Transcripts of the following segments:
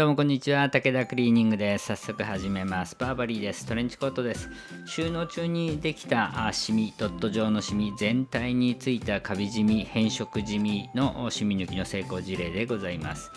どうもこんにちは。武田クリーニングです。早速始めます。バーバリーです。トレンチコートです。収納中にできたあシミドット状のシミ全体についたカビジミ変色ジミのシミ抜きの成功事例でございます。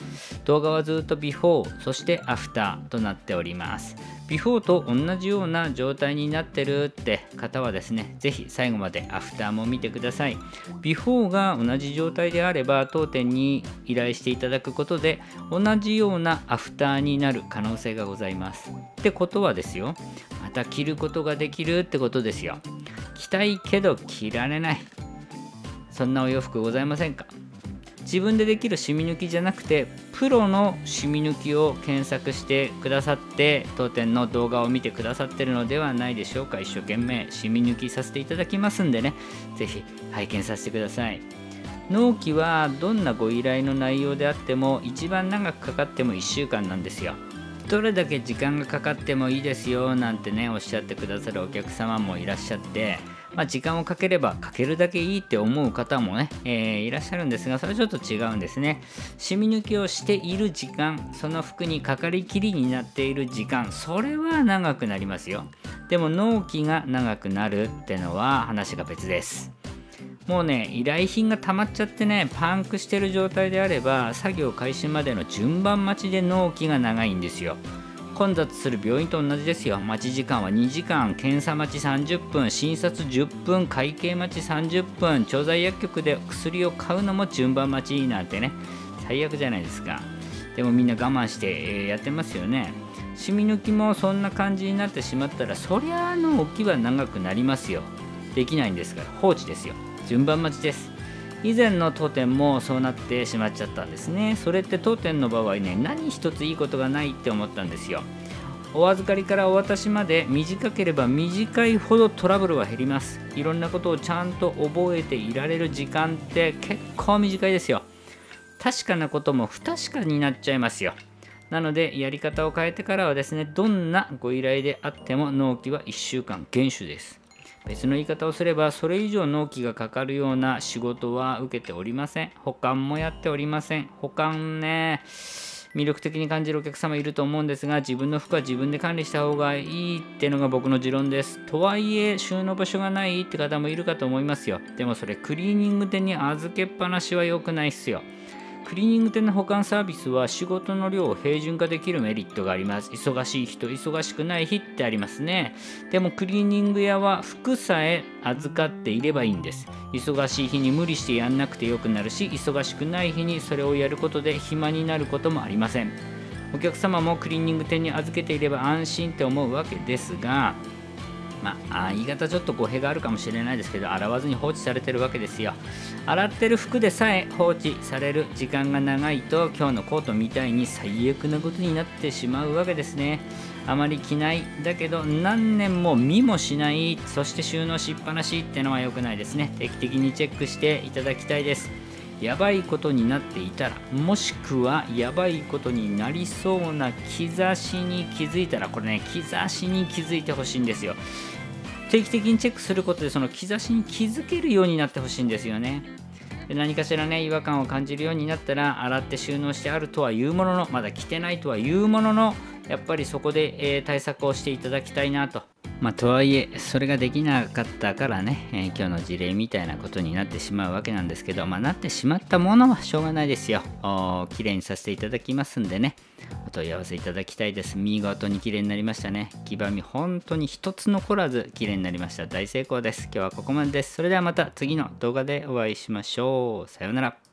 動画はずっとビフォーそしてアフターとなっております。ビフォーと同じような状態になってるって方はですね是非最後までアフターも見てくださいビフォーが同じ状態であれば当店に依頼していただくことで同じようなアフターになる可能性がございます。ってことはですよ、また着ることができるってことですよ。着たいけど着られない。そんなお洋服ございませんか？自分でできる染み抜きじゃなくてプロの染み抜きを検索してくださって当店の動画を見てくださってるのではないでしょうか。一生懸命染み抜きさせていただきますんでね。是非拝見させてください。納期はどんなご依頼の内容であっても一番長くかかっても1週間なんですよ。どれだけ時間がかかってもいいですよなんてねおっしゃってくださるお客様もいらっしゃって、まあ、時間をかければかけるだけいいって思う方もね、えー、いらっしゃるんですがそれはちょっと違うんですね。染み抜きをしている時間その服にかかりきりになっている時間それは長くなりますよ。でも納期が長くなるってのは話が別です。もうね依頼品が溜まっちゃってねパンクしてる状態であれば作業開始までの順番待ちで納期が長いんですよ。混雑する病院と同じですよ。待ち時間は2時間。検査待ち30分。診察10分。会計待ち30分。調剤薬局で薬を買うのも順番待ちなんてね。最悪じゃないですか。でもみんな我慢してやってますよね。染み抜きもそんな感じになってしまったらそりゃあ納期は長くなりますよ。できないんですから。放置ですよ。順番待ちです。以前の当店もそうなってしまっちゃったんですね。それって当店の場合ね何一ついいことがないって思ったんですよ。お預かりからお渡しまで短ければ短いほどトラブルは減ります。いろんなことをちゃんと覚えていられる時間って結構短いですよ。確かなことも不確かになっちゃいますよ。なのでやり方を変えてからはですねどんなご依頼であっても納期は1週間厳守です。別の言い方をすればそれ以上納期がかかるような仕事は受けておりません。保管もやっておりません。保管ね魅力的に感じるお客様いると思うんですが自分の服は自分で管理した方がいいってのが僕の持論です。とはいえ収納場所がないって方もいるかと思いますよ。でもそれクリーニング店に預けっぱなしは良くないっすよ。クリーニング店の保管サービスは仕事の量を平準化できるメリットがあります。忙しい日と忙しくない日ってありますね。でもクリーニング屋は服さえ預かっていればいいんです。忙しい日に無理してやんなくてよくなるし、忙しくない日にそれをやることで暇になることもありません。お客様もクリーニング店に預けていれば安心って思うわけですが、まあ、言い方ちょっと語弊があるかもしれないですけど洗わずに放置されてるわけですよ。洗ってる服でさえ放置される時間が長いと今日のコートみたいに最悪なことになってしまうわけですね。あまり着ないだけど何年も見もしないそして収納しっぱなしってのは良くないですね。定期的にチェックしていただきたいです。やばいことになっていたらもしくはやばいことになりそうな兆しに気づいたらこれね兆しに気づいてほしいんですよ。定期的にチェックすることでその兆しに気づけるようになってほしいんですよね。で何かしらね違和感を感じるようになったら洗って収納してあるとはいうもののまだ着てないとはいうもののやっぱりそこで、えー、対策をしていただきたいなとまあ、とはいえ、それができなかったからね、えー、今日の事例みたいなことになってしまうわけなんですけど、まあ、なってしまったものはしょうがないですよ。綺麗にさせていただきますんでね、お問い合わせいただきたいです。見事に綺麗になりましたね。黄ばみ、本当に一つ残らず綺麗になりました。大成功です。今日はここまでです。それではまた次の動画でお会いしましょう。さようなら。